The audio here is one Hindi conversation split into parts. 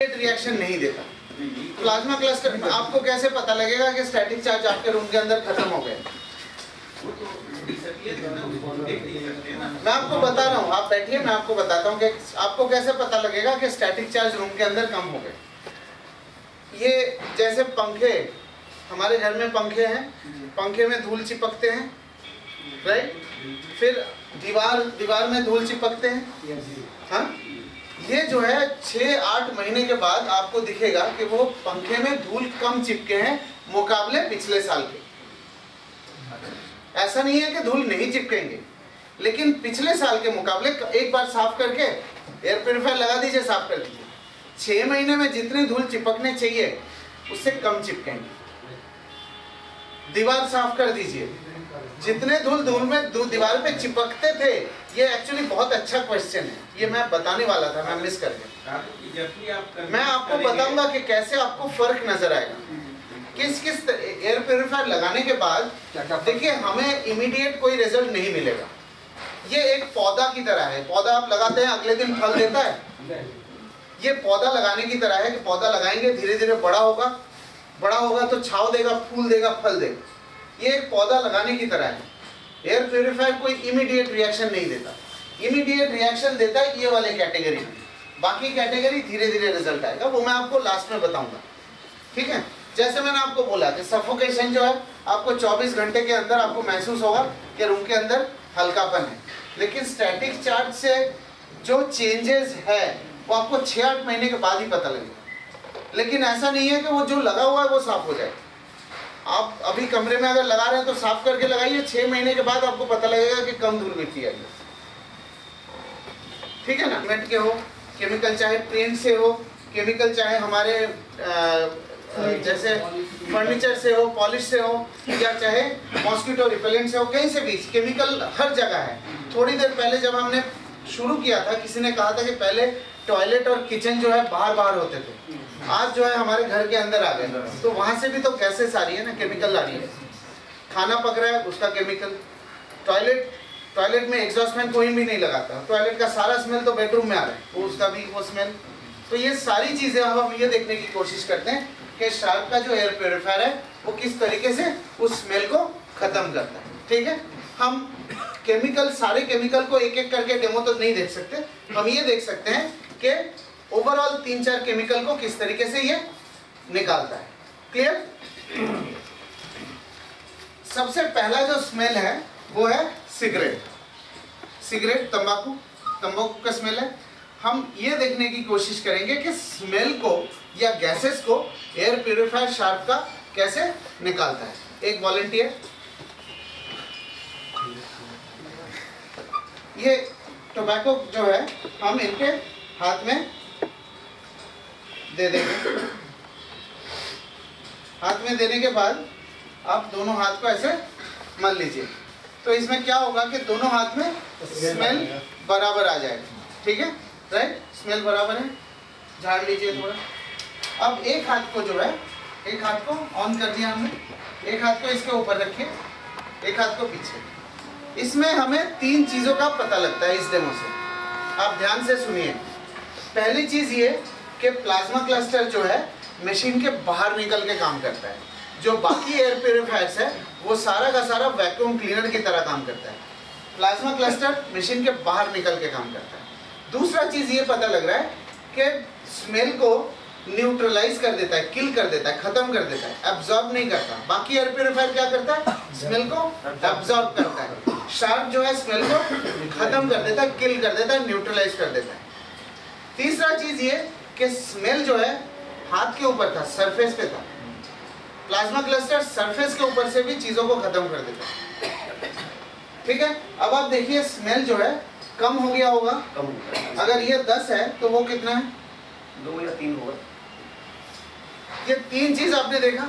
रिएक्शन नहीं देता। प्लाज्मा क्लस्टर आपको कैसे पता लगेगा कि स्टैटिक चार्ज आपके रूम के अंदर खत्म हो गए मैं आपको बता रहा हूँ, आप बैठिए, मैं आपको बताता हूँ कि आपको कैसे पता लगेगा कि स्टैटिक चार्ज रूम के अंदर कम हो गए ये जैसे पंखे, हमारे घर में पंखे हैं, पंखे में धूल चिपकते हैं राइट फिर दीवार दीवार में धूल चिपकते हैं। हाँ? ये जो है छः आठ महीने के बाद आपको दिखेगा कि वो पंखे में धूल कम चिपके हैं मुकाबले पिछले साल के। ऐसा नहीं है कि धूल नहीं चिपकेंगे, लेकिन पिछले साल के मुकाबले एक बार साफ़ करके एयर प्योरीफायर लगा दीजिए, साफ़ कर दीजिए। छः महीने में जितनी धूल चिपकने चाहिए, उससे कम चिपकेंगे। दीवार साफ़ कर दीजिए। जितने धूल धूल में धूल दीवार पे चिपकते थे ये एक्चुअली बहुत अच्छा क्वेश्चन है। ये मैं बताने वाला था मैं मिस कर गया। मैं आपको बताऊँगा कि कैसे आपको फ़र्क नज़र आएगा। किस किस एयर प्योरीफायर लगाने के बाद देखिए हमें इमीडिएट कोई रिज़ल्ट नहीं मिलेगा। ये एक पौधा की तरह है। पौधा आप लगाते हैं अगले दिन फल देता है। ये पौधा लगाने की तरह है कि पौधा लगाएँगे धीरे धीरे बड़ा होगा। बड़ा होगा तो छाव देगा फूल देगा फल देगा। ये एक पौधा लगाने की तरह है। एयर प्योरीफायर कोई इमीडिएट रिएक्शन नहीं देता। इमीडिएट रिएक्शन देता है ये वाले कैटेगरी में। बाकी कैटेगरी धीरे धीरे रिज़ल्ट आएगा, वो मैं आपको लास्ट में बताऊँगा। ठीक है? जैसे मैंने आपको बोला कि सफोकेशन जो है, आपको 24 घंटे के अंदर आपको महसूस होगा कि रूम के अंदर हल्कापन है। लेकिन स्टैटिक चार्ज से जो चेंजेस है, वो आपको छः आठ महीने के बाद ही पता लगेगा। लेकिन ऐसा नहीं है कि वो जो लगा हुआ है, वो साफ़ हो जाए। आप अभी कमरे में अगर लगा रहे हैं तो साफ़ करके लगाइए। छह महीने के बाद आपको पता लगेगा कि कम धूल मिट्टी आई ठीक है ना? मेट के हो, केमिकल चाहे पेंट से हो, केमिकल चाहे हमारे जैसे फर्नीचर से हो, पॉलिश से हो, या चाहे मॉस्किटो रिपेलेंट से हो, कहीं से भी, केमिकल हर जगह है। थोड़ी देर पहले जब हमने शुरू किया था, किसी ने कहा था कि पहले टॉयलेट और किचन जो है बाहर बाहर होते थे। आज जो है हमारे घर के अंदर आ गए। तो वहाँ से भी तो गैसेस आ रही है ना केमिकल आ रही है। खाना पक रहा है उसका केमिकल टॉयलेट टॉयलेट में एग्जॉस्ट फ़ैन कोई भी नहीं लगाता। टॉयलेट का सारा स्मेल तो बेडरूम में आ रहा है। वो उसका भी वो स्मेल तो ये सारी चीज़ें अब हम ये देखने की कोशिश करते हैं कि शार्क का जो एयर प्योरीफायर है वो किस तरीके से उस स्मेल को ख़त्म करता है। ठीक है? हम केमिकल सारे केमिकल को एक एक करके डेमो तो नहीं देख सकते। हम ये देख सकते हैं कि ओवरऑल तीन चार केमिकल को किस तरीके से ये निकालता है? क्लियर सबसे पहला जो स्मेल है, वो है सिगरेट सिगरेट तंबाकू. तंबाकू का स्मेल है। हम ये देखने की कोशिश करेंगे कि स्मेल को या गैसेस को एयर प्योरीफायर शार्प का कैसे निकालता है। एक वॉलेंटियर ये टोबैको जो है, हम इनके हाथ में दे देंगे। हाथ में देने के बाद आप दोनों हाथ को ऐसे मल लीजिए। तो इसमें क्या होगा कि दोनों हाथ में स्मेल बराबर आ जाएगा। ठीक है? राइट स्मेल बराबर है। झाड़ लीजिए थोड़ा। अब एक हाथ को जो है, एक हाथ को ऑन कर दिया हमने। एक हाथ को इसके ऊपर रखिए। एक हाथ को पीछे। इसमें हमें तीन चीज़ों का पता लगता है इस डेमो से। आप ध्यान से सुनिए। पहली चीज़ ये कि प्लाज्मा क्लस्टर जो है, मशीन के बाहर निकल के काम करता है। जो बाकी एयर प्योरीफायर्स है, वो सारा का सारा वैक्यूम क्लीनर की तरह काम करता है। प्लाज्मा क्लस्टर मशीन के बाहर निकल के काम करता है। दूसरा चीज़ ये पता लग रहा है कि स्मेल को न्यूट्रलाइज कर देता है किल कर देता है, खत्म कर देता है एब्जॉर्ब नहीं करता। बाकी एयर प्योरीफायर क्या करता है? स्मेल को एब्जॉर्ब करता है। शार्प जो है स्मेल को खत्म कर देता है किल कर देता है न्यूट्रलाइज कर देता है। तीसरा चीज़ ये कि स्मेल जो है हाथ के ऊपर था सरफेस पे था। प्लाज्मा क्लस्टर सरफेस के ऊपर से भी चीज़ों को खत्म कर देता है। ठीक है? अब आप देखिए स्मेल जो है कम हो गया होगा। कम होगा अगर ये दस है तो वो कितना है? दो या तीन होगा। ये तीन चीज़ आपने देखा।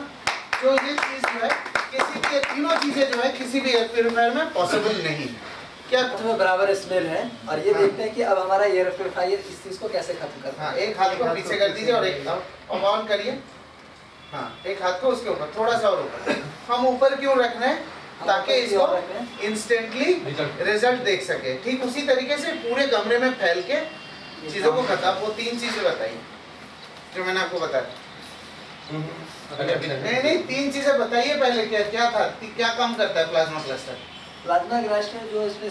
तो ये चीज़ जो है किसी ये तीनों चीज़ें जो है किसी भी एयर प्योरीफायर में पॉसिबल नहीं है। क्या में बराबर स्मेल है? और ये हाँ। देखते हैं कि अब हमारा एयर प्योरीफायर इस चीज़ को कैसे खत्म करता हाँ। है एक हाथ को पीछे कर दीजिए और एक अब ऑन करिए। हाँ एक हाथ को उसके ऊपर थोड़ा सा और ऊपर। हम ऊपर क्यों रख रहे हैं ताकि इसको हैं? इंस्टेंटली रिज़ल्ट देख सके। ठीक उसी तरीके से पूरे कमरे में फैल के चीज़ों को खत्म। वो तीन चीज़ें बताइए जो मैंने आपको बताया अभी नहीं नहीं नहीं तीन चीज़ें बताइए पहले। क्या क्या था? क्या काम करता है प्लाज्मा क्लस्टर प्लाज्मा क्लस्टर जो इसमें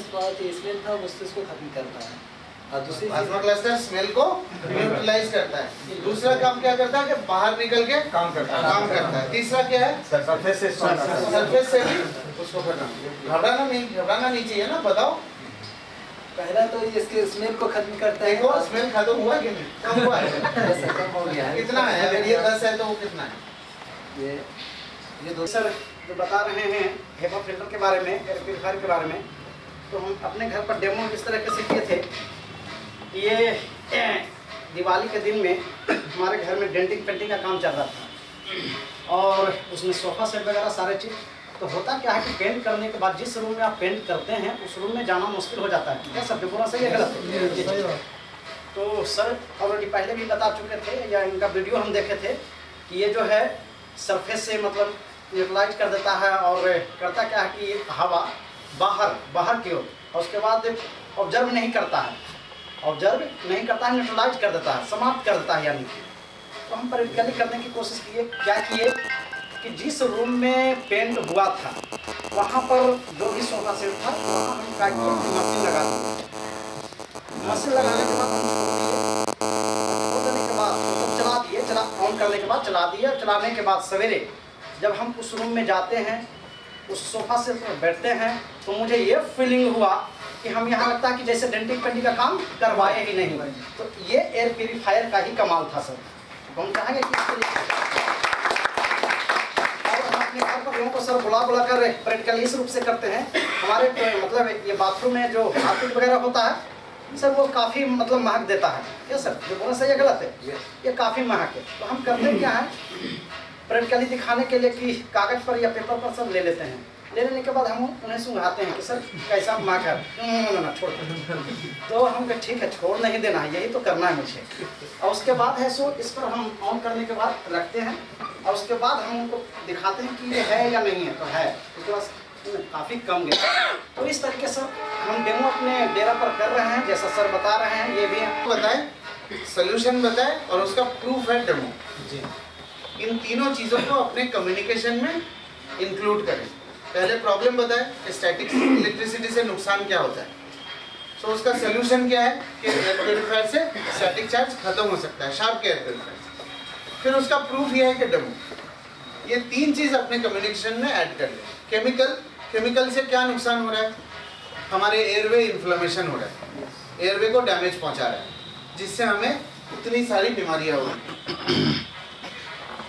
स्मेल था वो उसको खत्म करता है। और दूसरी प्लाज्मा चीज़ क्लस्टर स्मेल को न्यूट्रलाइज करता है। दूसरा काम क्या करता है कि बाहर निकल के काम करता है। काम करता है। तीसरा क्या है? सरफेस से सरफेस से भी उसको खत्म। घबराना नहीं घबराना नहीं चाहिए ना बताओ। पहला तो ये इसके स्मेल को खत्म करता है। देखो स्मेल खत्म हुआ कि नहीं? कम हुआ है। कम हो गया है। कितना है? अगर ये दस है तो वो कितना है? ये ये दो सर जो बता रहे हैं हेपा फ़िल्टर के बारे में एयर प्योरीफायर के बारे में तो हम अपने घर पर डेमो इस तरह से किए थे कि ये दिवाली के दिन में हमारे घर में डेंटिंग पेंटिंग का काम चल रहा था। और उसमें सोफा सेट वगैरह सारे चीज़ तो होता क्या है कि पेंट करने के बाद जिस रूम में आप पेंट करते हैं उस रूम में जाना मुश्किल हो जाता है। क्या सब पूरा सही है गलत? तो सर ऑलरेडी पहले भी बता चुके थे या इनका वीडियो हम देखे थे कि ये जो है सरफेस से मतलब न्यूट्रलाइज कर देता है और करता क्या है कि हवा बाहर बाहर की ओर। और उसके बाद ऑब्ज़र्व नहीं करता है। ऑब्ज़र्व नहीं करता है न्यूट्रलाइज कर देता है समाप्त कर देता है यानी कि। तो हम प्रैक्टिकली करने की कोशिश किए क्या किए कि जिस रूम में पेंट हुआ था वहाँ पर जो भी सोफा सेट था वहाँ हम क्या किए मशीन लगा दी मशीन लगाने के बाद हम उसको के बाद मतलब चला दिए चला ऑन करने के बाद चला दिए। और चलाने के बाद सवेरे जब हम उस रूम में जाते हैं उस सोफा से बैठते हैं तो मुझे ये फीलिंग हुआ कि हम यहाँ लगता है कि जैसे डेंटिंग पेंटिंग का काम करवाए ही नहीं तो ये एयर प्योरीफायर का ही कमाल था सर। तो हम चाहेंगे कि इसके और हम अपने घर पर लोगों को सर बुला बुला कर प्रैक्टिकल इस रूप से करते हैं। हमारे तो मतलब ये बाथरूम में जो हार्पिक वगैरह होता है सर वो काफ़ी मतलब महक देता है। ये सर ये बोला सही है गलत है। ये काफ़ी महक है। तो हम करते क्या है? प्रैक्टिकली दिखाने के लिए कि कागज़ पर या पेपर पर सब ले लेते हैं। ले लेने के बाद हम उन्हें सुंघाते हैं कि सर कैसा है? "हम्म, ना छोड़ दो।" तो हम कहे ठीक है छोड़ नहीं देना है यही तो करना है मुझे। और उसके बाद है सो इस पर हम ऑन करने के बाद रखते हैं। और उसके बाद हम उनको दिखाते हैं कि ये है या नहीं है। तो है उसके बाद काफ़ी कम गया। तो इस तरीके से हम डेमो अपने डेरा पर कर रहे हैं जैसा सर बता रहे हैं ये भी बताए सोल्यूशन बताए और उसका प्रूफ है डेमो इन तीनों चीज़ों को अपने कम्युनिकेशन में इंक्लूड करें। पहले प्रॉब्लम बताएँ स्टैटिक इलेक्ट्रिसिटी से नुकसान क्या होता है। सो so, उसका सोल्यूशन क्या है कि प्योरीफायर से स्टैटिक चार्ज खत्म हो सकता है शार्प के प्योरीफायर फिर उसका प्रूफ यह है कि डेमो ये तीन चीज़ अपने कम्युनिकेशन में ऐड कर लें। केमिकल केमिकल से क्या नुकसान हो रहा है? हमारे एयरवे इन्फ्लेमेशन हो रहा है। एयरवे को डैमेज पहुँचा रहा है जिससे हमें इतनी सारी बीमारियाँ हो रही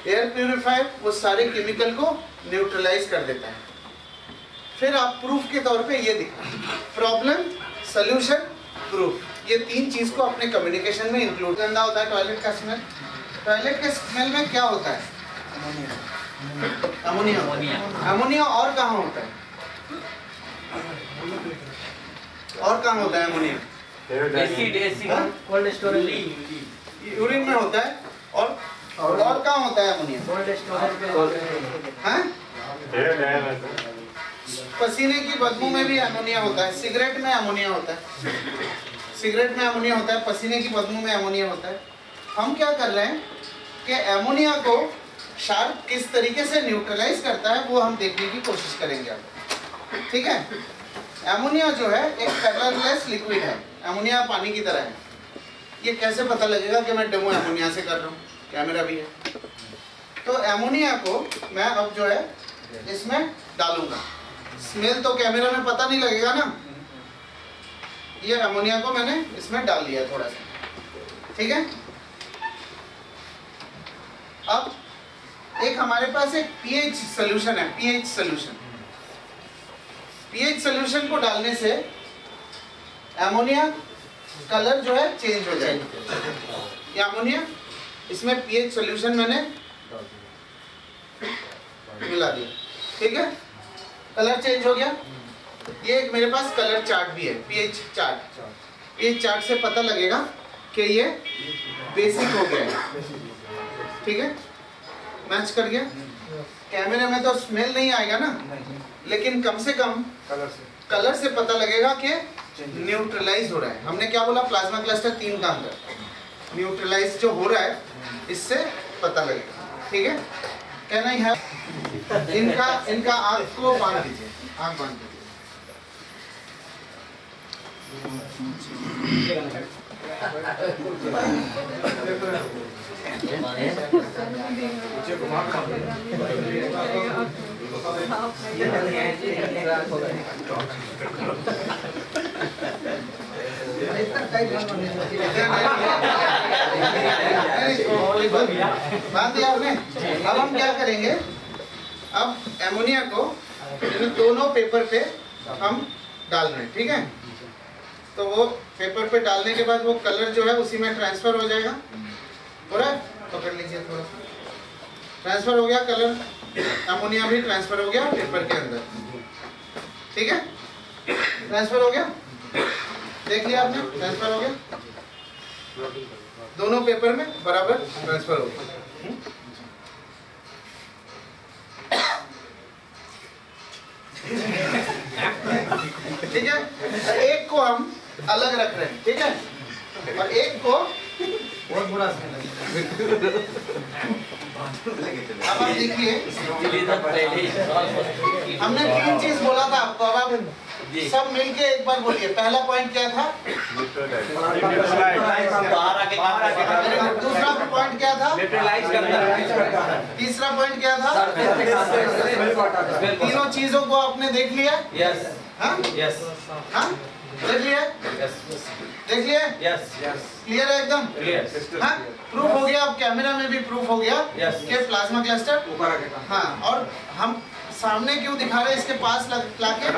एयर प्योरीफायर वो सारे केमिकल को न्यूट्रलाइज कर देता है। फिर आप प्रूफ के तौर पे ये दिखा। प्रॉब्लम सोल्यूशन प्रूफ ये तीन चीज़ को अपने कम्युनिकेशन में इंक्लूड गंदा होता है टॉयलेट का स्मेल टॉयलेट के स्मेल में क्या होता है? अमोनिया अमोनिया और कहाँ होता है? और कहाँ होता है अमोनिया एसिड एसिड हाँ? कोल्ड स्टोरेज यूरिन में होता है। और और कहाँ होता है अमोनिया? हैं। पसीने की बदबू में भी अमोनिया होता है। सिगरेट में अमोनिया होता है। सिगरेट में अमोनिया होता है पसीने की बदबू में अमोनिया होता है। हम क्या कर रहे हैं कि एमोनिया को शार्प किस तरीके से न्यूट्रलाइज करता है वो हम देखने की कोशिश करेंगे अब। ठीक है? एमोनिया जो है एक कलरलेस लिक्विड है। एमोनिया पानी की तरह है। ये कैसे पता लगेगा कि मैं डेमो एमोनिया से कर रहा हूँ? कैमरा भी है। तो एमोनिया को मैं अब जो है, इसमें डालूँगा। स्मेल तो कैमरा में पता नहीं लगेगा ना। ये एमोनिया को मैंने इसमें डाल दिया थोड़ा सा। ठीक है? अब एक हमारे पास एक पीएच सोल्यूशन है, पीएच सोल्यूशन। पीएच सोल्यूशन को डालने से एमोनिया कलर जो है, चेंज हो जाएगा। ये अमोनिया इसमें पीएच सोल्यूशन मैंने मिला दिया। ठीक है? कलर चेंज हो गया। ये एक मेरे पास कलर चार्ट भी है पीएच चार्ट पीएच चार्ट से पता लगेगा कि ये बेसिक हो गया है। ठीक है? मैच कर गया? कैमरे में तो स्मेल नहीं आएगा ना। लेकिन कम से कम कलर से कलर से पता लगेगा कि न्यूट्रलाइज हो रहा है। हमने क्या बोला? प्लाज्मा क्लस्टर तीन करता है न्यूट्रलाइज जो हो रहा है इससे पता लगेगा ठीक है? कहना ही है इनका इनका आँख को बाँध दीजिए। आँख बाँध दीजिए। बाँध दिया आपने अब हम क्या करेंगे अब एमोनिया को दोनों पेपर पे हम डाल रहे हैं ठीक है तो वो पेपर पे डालने के बाद वो कलर जो है उसी में ट्रांसफ़र हो जाएगा है पकड़ लीजिए थोड़ा सा ट्रांसफ़र हो गया कलर अमोनिया भी ट्रांसफ़र हो गया पेपर के अंदर। ठीक है? ट्रांसफ़र हो गया? देख लिया आपने ट्रांसफ़र हो गया? दोनों पेपर में बराबर ट्रांसफ़र हो गया। ठीक है? एक को हम अलग रख रहे हैं, ठीक है? और एक को बहुत बुरा अब आप देखिए। हमने तीन चीज़ बोला था आपको अब आप सब मिलके एक बार बोलिए पहला पॉइंट क्या था? दूसरा पॉइंट क्या था? तीसरा पॉइंट क्या था? तीनों चीज़ों को आपने देख लिया? यस हाँ? यस हाँ? देख लिया यस देख लिया यस यस क्लियर है एकदम? हाँ? प्रूफ हो गया अब कैमरा में भी प्रूफ हो गया Yes. कि प्लाज्मा क्लस्टर हाँ और हम सामने क्यों दिखा रहे इसके पास लाके?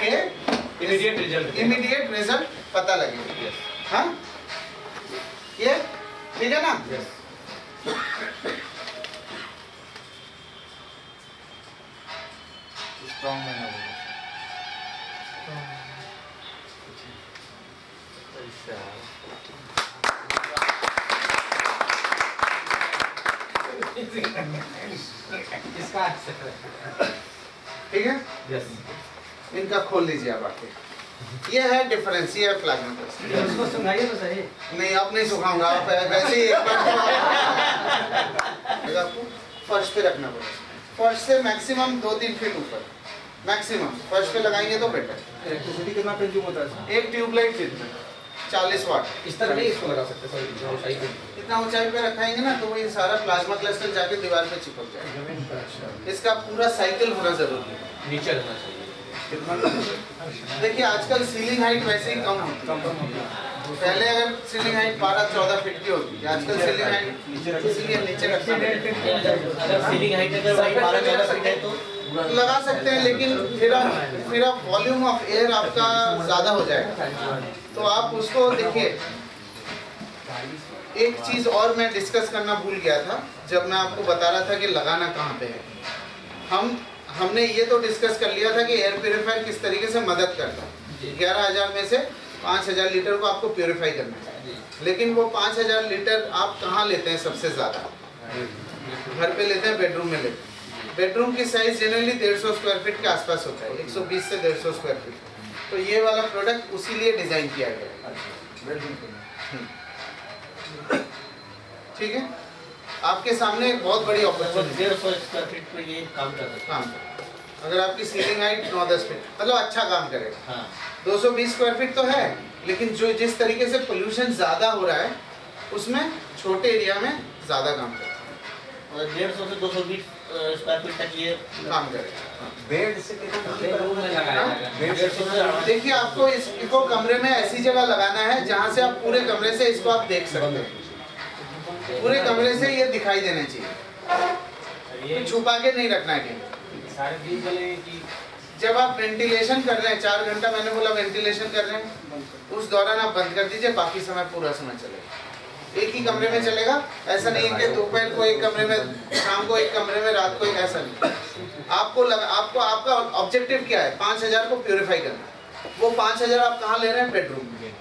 के इमीडिएट रिज़ल्ट इमीडिएट रिज़ल्ट पता लगे। हाँ? ये? ठीक है ना? इसका खोल लीजिए आप आके। ये है डिफरेंस ये है प्लाज्मा क्लस्टर उसको सुनाइए तो सही। नहीं आप नहीं सुखाऊँगा आप वैसे ही एक बार आपको फर्श पे रखना पड़ेगा फर्श से मैक्सिमम दो तीन फीट ऊपर। मैक्सिमम फर्श पे लगाएँगे तो बेटर इलेक्ट्रिसिटी कितना कंज्यूम होता है एक ट्यूबलाइट जितना चालीस वाट। इस तरह नहीं इसको लगा सकते सर ऊंचाई पे। इतना ऊंचाई पे रखाएँगे ना तो ये सारा प्लाज्मा क्लस्टर जाके दीवार पे चिपक जाएगा। इसका पूरा साइकिल होना ज़रूरी है। नीचे रहना चाहिए। देखिए आजकल सीलिंग हाइट वैसे ही कम होती है। पहले अगर सीलिंग हाइट बारह चौदह फीट की होती थी आजकल सीलिंग हाइट इसीलिए नीचे रखना अगर सीलिंग हाइट अगर बारह चौदह फीट है तो लगा सकते हैं लेकिन फिर आप फिर आप वॉल्यूम ऑफ़ एयर आपका ज़्यादा हो जाएगा। तो आप उसको देखिए एक चीज़ और मैं डिस्कस करना भूल गया था जब मैं आपको बता रहा था कि लगाना कहाँ पे है। हम हमने ये तो डिस्कस कर लिया था कि एयर प्योरीफायर किस तरीके से मदद करता है। ग्यारह हज़ार में से पाँच हज़ार लीटर को आपको प्योरीफाई करना है। लेकिन वो पाँच हज़ार लीटर आप कहाँ लेते हैं सबसे ज़्यादा? घर पे लेते हैं बेडरूम में लेते हैं। बेडरूम की साइज़ जनरली डेढ़ सौ स्क्वायर फीट के आसपास होता है। 120 से डेढ़ सौ स्क्वायर फीट तो ये वाला प्रोडक्ट उसी लिए डिज़ाइन किया गया है। ठीक है? आपके सामने एक बहुत बड़ी अपॉर्चुनिटी डेढ़ सौ स्क्वायर फीट पे ये काम कर काम अगर आपकी सीलिंग हाइट नौ दस फीट मतलब अच्छा काम करेगा हाँ। 220 स्क्वायर फीट तो है लेकिन जो जिस तरीके से पोल्यूशन ज़्यादा हो रहा है उसमें छोटे एरिया में ज़्यादा काम करेगा और डेढ़ सौ से दो सौ बीस स्क्वायर फीट तक ये काम करेगा बेड से रूम में लगाया जाएगा। डेढ़ सौ से देखिए आपको इसको कमरे में ऐसी जगह लगाना है जहाँ से आप पूरे कमरे से इसको आप देख सकते हैं। पूरे कमरे से ये दिखाई देना चाहिए। छुपा के नहीं रखना है जब आप वेंटिलेशन कर रहे हैं चार घंटा मैंने बोला वेंटिलेशन कर रहे हैं उस दौरान आप बंद कर दीजिए बाकी समय पूरा समय चलेगा। एक ही कमरे में चलेगा ऐसा नहीं है कि दोपहर को एक कमरे में शाम को एक कमरे में रात को एक ऐसा नहीं। आपको लगा आपको आपका ऑब्जेक्टिव क्या है? पाँच हज़ार को प्योरीफाई करना। वो पाँच हज़ार आप कहाँ ले रहे हैं? बेडरूम में।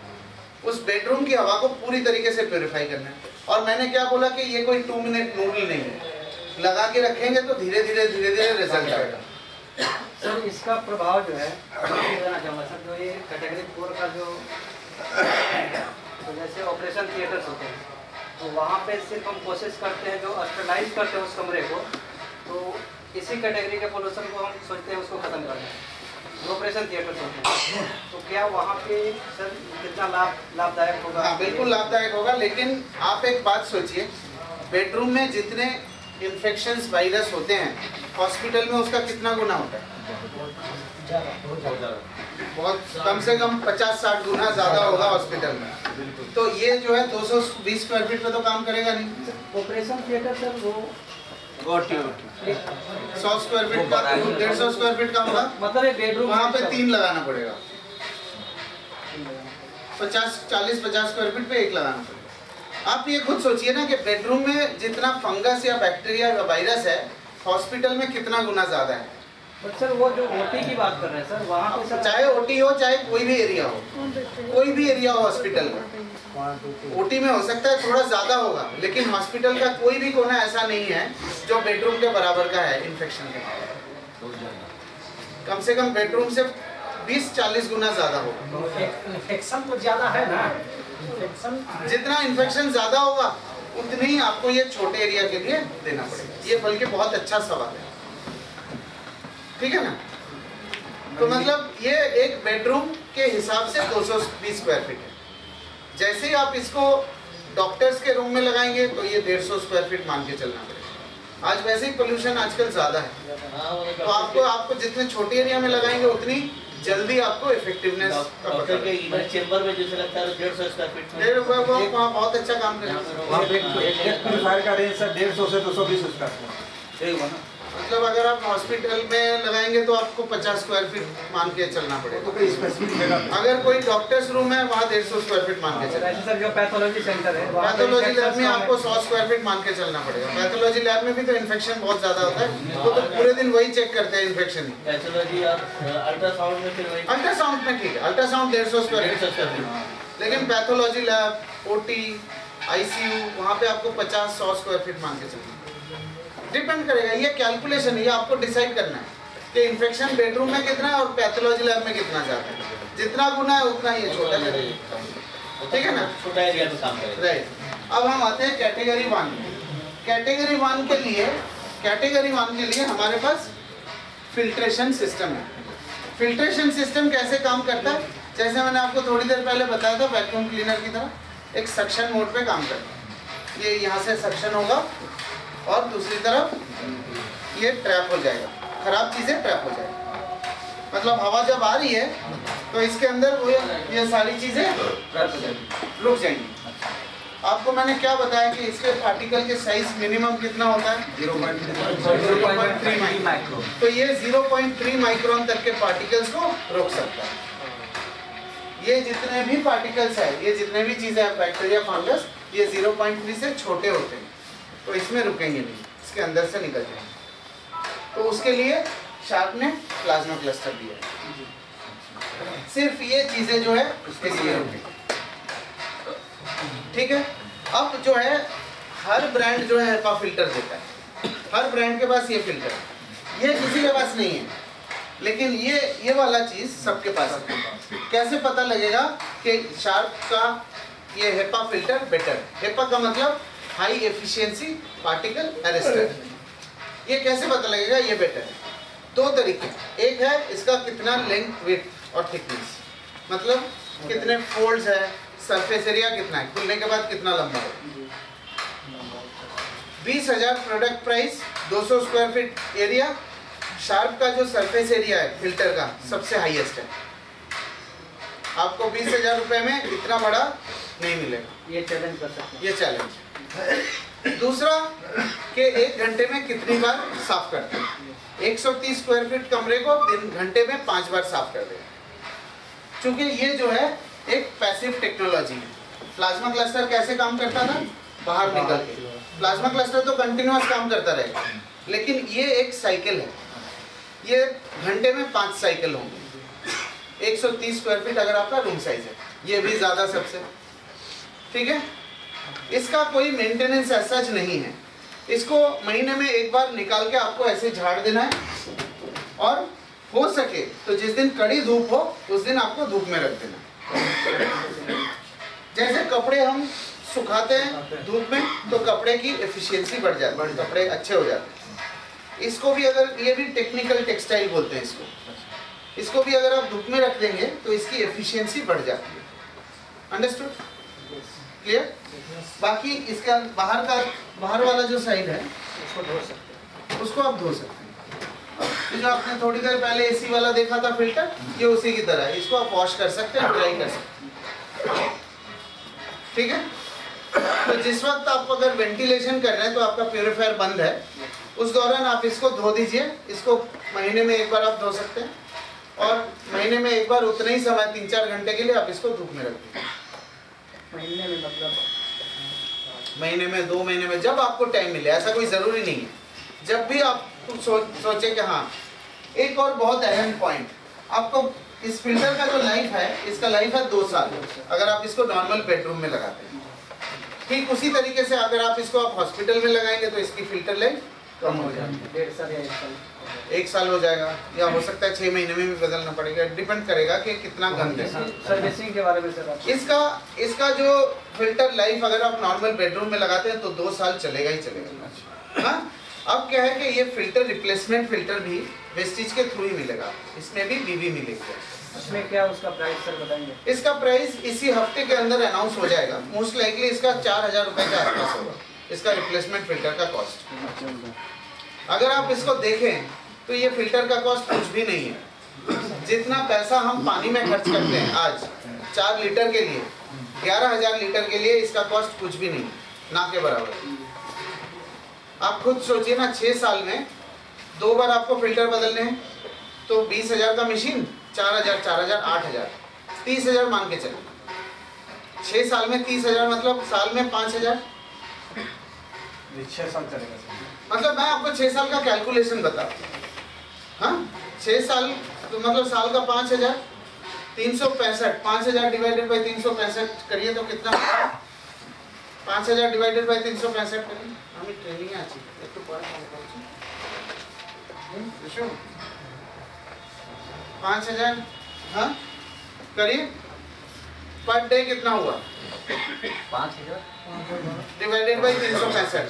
उस बेडरूम की हवा को पूरी तरीके से प्योरीफाई करना है। और मैंने क्या बोला कि ये कोई टू मिनट नूडल नहीं है। लगा के रखेंगे तो धीरे धीरे धीरे धीरे रिज़ल्ट आएगा। सर, इसका प्रभाव जो है सर, जो ये कैटेगरी फोर का जो तो जैसे ऑपरेशन थिएटर्स होते हैं तो वहाँ पे सिर्फ़ हम कोशिश करते हैं, जो स्टरलाइज करते हैं उस कमरे को तो इसी कैटेगरी के पोल्यूशन को हम सोचते हैं, उसको ख़त्म करना है ऑपरेशन थिएटर सोचते हैं। तो क्या वहाँ पे सर कितना लाभ लाभदायक होगा? हाँ बिल्कुल लाभदायक होगा लेकिन आप एक बात सोचिए बेडरूम में जितने इन्फेक्शंस वायरस होते हैं हॉस्पिटल में उसका कितना गुना होता है? बहुत कम से कम 50-60 गुना ज़्यादा होगा हॉस्पिटल में। तो ये जो है 220 स्क्वायर फीट में तो काम करेगा नहीं। ऑपरेशन थिएटर सर वो सौ स्क्वायर फीट का डेढ़ सौ स्क्वायर फीट का होगा? मतलब एक बेडरूम वहाँ पे तीन लगाना पड़ेगा। पचास चालीस पचास स्क्वायर फीट पे एक लगाना पड़ेगा। आप ये खुद सोचिए ना कि बेडरूम में जितना फंगस या बैक्टीरिया या वायरस है हॉस्पिटल में कितना गुना ज़्यादा है। बट सर वो जो ओटी की बात कर रहे हैं सर वहाँ पे सर चाहे ओटी हो चाहे कोई भी एरिया हो कोई भी एरिया हो हॉस्पिटल का ओटी में हो सकता है थोड़ा ज़्यादा होगा लेकिन हॉस्पिटल का कोई भी कोना ऐसा नहीं है जो बेडरूम के बराबर का है इन्फेक्शन के कम से कम बेडरूम से 20-40 गुना ज़्यादा होगा। इन्फेक्शन तो ज़्यादा है ना। इन्फेक्शन जितना इन्फेक्शन ज़्यादा होगा उतनी ही आपको ये छोटे एरिया के लिए देना पड़ेगा। ये बल्कि बहुत अच्छा सवाल है। ठीक है ना? तो मतलब ये एक बेडरूम के हिसाब से 220 स्क्वायर फीट है। जैसे ही आप इसको डॉक्टर्स के रूम में लगाएँगे तो ये 150 स्क्वायर फीट मान के चलना पड़ेगा। आज वैसे ही पोल्यूशन आजकल ज़्यादा है। तो आपको आपको जितने छोटे एरिया में लगाएँगे उतनी जल्दी आपको इफेक्टिवनेस लगेगा। में जैसे लगता है डेढ़ सौ स्क्वायर फीट डेढ़ वो वहाँ बहुत अच्छा काम करेगा डेढ़ सौ से दो सौ बीस हुआ ना? मतलब अगर आप हॉस्पिटल में लगाएँगे तो आपको 50 स्क्वायर फीट मान के चलना तो पड़ेगा स्पेसिफिक जगह अगर कोई डॉक्टर्स रूम है वहाँ डेढ़ सौ स्क्वायर फीट मान के चलना। ऐसे सर जो पैथोलॉजी सेंटर है पैथोलॉजी लैब में आपको 100 स्क्वायर फीट मान के चलना पड़ेगा। पैथोलॉजी लैब में भी तो इन्फेक्शन बहुत ज़्यादा होता है। वो तो पूरे दिन वही चेक करते हैं इन्फेक्शन पैथोलॉजी अल्ट्रासाउंड में अल्ट्रासाउंड में ठीक है। अल्ट्रासाउंड डेढ़ सौ स्क्वायर फीट स्क्वायर फीट लेकिन पैथोलॉजी लैब ओटी आईसीयू वहाँ पे आपको 50 100 स्क्वायर फीट मान के चलना। डिपेंड करेगा ये कैलकुलेशन है ये आपको डिसाइड करना है कि इन्फेक्शन बेडरूम में कितना है और पैथोलॉजी लैब में कितना ज़्यादा है। जितना गुना है उतना ही ये छोटा करेगा ठीक है ना? छोटा एरिया में काम करेगा राइट अब हम आते हैं कैटेगरी वन कैटेगरी वन के लिए कैटेगरी वन के लिए हमारे पास फिल्ट्रेशन सिस्टम है। फिल्ट्रेशन सिस्टम कैसे काम करता है? जैसे मैंने आपको थोड़ी देर पहले बताया था वैक्यूम क्लीनर की तरह एक सक्शन मोड पे काम करता है। ये यहाँ से सक्शन होगा। और दूसरी तरफ़ ये ट्रैप हो जाएगा। खराब चीज़ें ट्रैप हो जाएगी। मतलब हवा जब आ रही है तो इसके अंदर वो ये सारी चीज़ें रुक जाएँगी। आपको मैंने क्या बताया कि इसके पार्टिकल के साइज़ मिनिमम कितना होता है? ज़ीरो पॉइंट 0.3 माइक्रो तो ये 0.3 माइक्रोन तक के पार्टिकल्स को रोक सकता है। ये जितने भी पार्टिकल्स है ये जितने भी चीज़ें हैं बैक्टीरिया फंगस ये 0.3 से छोटे होते हैं। तो इसमें रुकेंगे नहीं, इसके अंदर से निकल जाएँगे। तो उसके लिए शार्प ने प्लाज्मा क्लस्टर दिया। सिर्फ़ ये चीज़ें जो है उसके लिए रुकेंगी। ठीक है? अब जो है, हर ब्रांड जो है हेपा फ़िल्टर देता है। हर ब्रांड के पास ये फ़िल्टर ये किसी के पास नहीं है। लेकिन ये ये वाला चीज़ सबके पास है। कैसे पता लगेगा कि शार्प का ये हेपा फ़िल्टर बेटर हेपा का मतलब हाई एफिशिएंसी पार्टिकल अरेस्टर ये कैसे पता लगेगा? ये बेटर है। दो तरीके। एक है इसका कितना लेंथ वेट और थिकनेस मतलब कितने फोल्ड्स है सरफेस एरिया कितना है। खुलने के बाद कितना लंबा है। बीस हज़ार product price 200 square feet area sharp का जो सरफेस एरिया है फ़िल्टर का, सबसे हाईएस्ट है। आपको बीस हज़ार रुपये में इतना बड़ा नहीं मिलेगा। ये चैलेंज कर सकते हैं। ये चैलेंज दूसरा कि एक घंटे में कितनी बार साफ़ करते हैं 130 स्क्वायर फीट कमरे को दिन घंटे में पाँच बार साफ़ कर देगा क्योंकि ये जो है एक पैसिव टेक्नोलॉजी है। प्लाज्मा क्लस्टर कैसे काम करता था? बाहर निकल के। प्लाज्मा क्लस्टर तो कंटिन्यूस काम करता रहेगा। लेकिन ये एक साइकिल है। ये घंटे में पाँच साइकिल होंगे। 130 स्क्वायर फीट अगर आपका रूम साइज़ है। ये भी ज़्यादा सबसे। ठीक है? इसका कोई मेंटेनेंस सच नहीं है। इसको महीने में एक बार निकाल के आपको ऐसे झाड़ देना है। और हो सके तो जिस दिन कड़ी धूप हो उस दिन आपको धूप में रख देना। जैसे कपड़े हम सुखाते हैं धूप में तो कपड़े की एफिशिएंसी बढ़ जाती है कपड़े अच्छे हो जाते हैं। इसको भी अगर ये भी टेक्निकल टेक्सटाइल बोलते हैं इसको। इसको भी अगर आप धूप में रख देंगे तो इसकी एफिशिएंसी बढ़ जाती है। अंडरस्टूड क्लियर बाकी इसका बाहर का, बाहर वाला जो साइड है, उसको धो सकते हैं। उसको आप धो सकते हैं। जो आपने थोड़ी देर पहले एसी वाला देखा था फ़िल्टर ये उसी की तरह है। इसको आप वॉश कर सकते हैं ड्राई कर सकते हैं। ठीक है? तो जिस वक्त आप अगर वेंटिलेशन कर रहे हैं तो आपका प्योरीफायर बंद है। उस दौरान आप इसको धो दीजिए। इसको महीने में एक बार आप धो सकते हैं। और महीने में एक बार उतने ही समय, तीन चार घंटे के लिए आप इसको धूप में रख दीजिए। महीने में मतलब महीने में दो महीने में जब आपको टाइम मिले ऐसा कोई ज़रूरी नहीं है। जब भी आप सो, सोचे कि हाँ एक और बहुत अहम पॉइंट आपको इस फ़िल्टर का जो लाइफ है इसका लाइफ है दो साल। अगर आप इसको नॉर्मल बेडरूम में लगाते हैं। ठीक उसी तरीके से अगर आप इसको आप हॉस्पिटल में लगाएँगे तो इसकी फ़िल्टर लाइफ कम हो जाएगी। डेढ़ साल या एक साल। एक साल हो जाएगा या हो सकता है छः महीने में भी बदलना पड़ेगा। डिपेंड करेगा कि कितना गंद है। सर्विसिंग के बारे में सर इसका इसका जो फ़िल्टर लाइफ अगर आप नॉर्मल बेडरूम में लगाते हैं तो दो साल चलेगा ही चलेगा। हाँ? अब क्या है कि ये फ़िल्टर रिप्लेसमेंट फ़िल्टर भी वेस्टिज के थ्रू ही मिलेगा। इसमें भी बीवी मिलेगी। उसमें क्या उसका प्राइस सर बताएँगे? इसका प्राइस इसी हफ़्ते के अंदर अनाउंस हो जाएगा। मोस्ट लाइकली इसका चार हज़ार रुपए के आसपास होगा। इसका रिप्लेसमेंट फ़िल्टर का कॉस्ट अगर आप इसको देखें तो ये फ़िल्टर का कॉस्ट कुछ भी नहीं है। जितना पैसा हम पानी में खर्च करते हैं आज चार लीटर के लिए ग्यारह हज़ार लीटर के लिए इसका कॉस्ट कुछ भी नहीं ना के बराबर। आप खुद सोचिए ना छः साल में दो बार आपको फ़िल्टर बदलने हैं तो बीस हज़ार का मशीन चार हज़ार चार हज़ार आठ हज़ार तीस हज़ार मान के चले छः साल में तीस हज़ार मतलब साल में पाँच हज़ार। छः साल चलेगा सर मतलब मैं आपको छः साल का कैलकुलेशन बता हाँ छः साल तो मतलब साल का पाँच हजार तीन सौ पैंसठ पाँच हजार डिवाइडेड बाई तीन सौ पैंसठ करिए तो कितना पाँच हजार डिवाइडेड बाई तीन सौ पैंसठ करिए हमें ट्रेनिंग আছে একটু পরে ফোন করছি হুম, বিশু पाँच हजार हाँ करिए पर डे कितना हुआ? पाँच हज़ार डिवाइडेड बाई तीन सौ पैंसठ।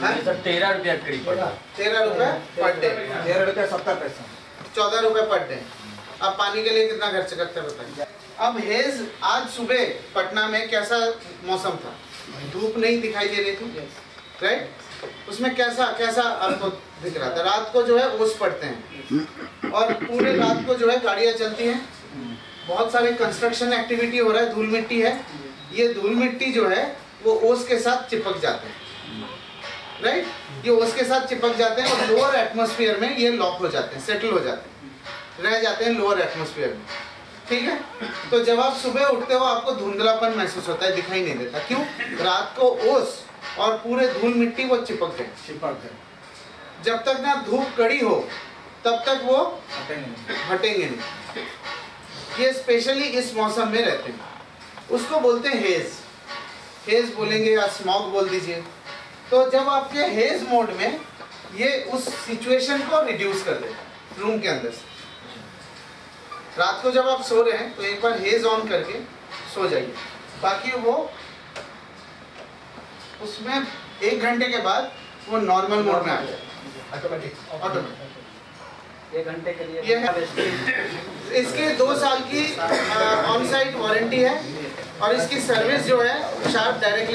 हाँ? तेरह रुपया करीब तेरह रुपये पर डे। तेरह रुपया सत्तर पैसा। चौदह रुपए पर डे। अब पानी के लिए कितना खर्च करते हैं बताइए। अब हेज आज सुबह पटना में कैसा मौसम था? धूप नहीं दिखाई दे रही थी? राइट उसमें कैसा कैसा आपको दिख रहा था रात को जो है ओस पड़ते हैं। और पूरे रात को जो है गाड़ियाँ चलती हैं। बहुत सारे कंस्ट्रक्शन एक्टिविटी हो रहा है, धूल मिट्टी है। ये धूल मिट्टी जो है, वो ओस के साथ चिपक जाते हैं। राइट ये ओस के साथ चिपक जाते हैं और लोअर एटमोसफियर में ये लॉक हो जाते हैं सेटल हो जाते हैं। रह जाते हैं लोअर एटमोसफियर में। ठीक है? तो जब आप सुबह उठते हो, आपको धुंधलापन महसूस होता है, दिखाई नहीं देता। क्यों? रात को ओस और पूरे धूल मिट्टी वो चिपक गए चिपक गए जब तक ना धूप कड़ी हो तब तक वो हटेंगे नहीं। ये स्पेशली इस मौसम में रहते हैं। उसको बोलते हैं हेज हेज बोलेंगे या स्मॉग बोल दीजिए। तो जब आपके हेज मोड में ये उस सिचुएशन को रिड्यूस कर दे रूम के अंदर से। रात को जब आप सो रहे हैं तो एक बार हेज ऑन करके सो जाइए। बाकी वो उसमें एक घंटे के बाद वो नॉर्मल मोड में आ जाए। ऑटोमेटिक ऑटोमेटिक एक घंटे के लिए ये है। इसके दो साल की ऑन साइट वारंटी है और इसकी सर्विस जो है शार्प डायरेक्टली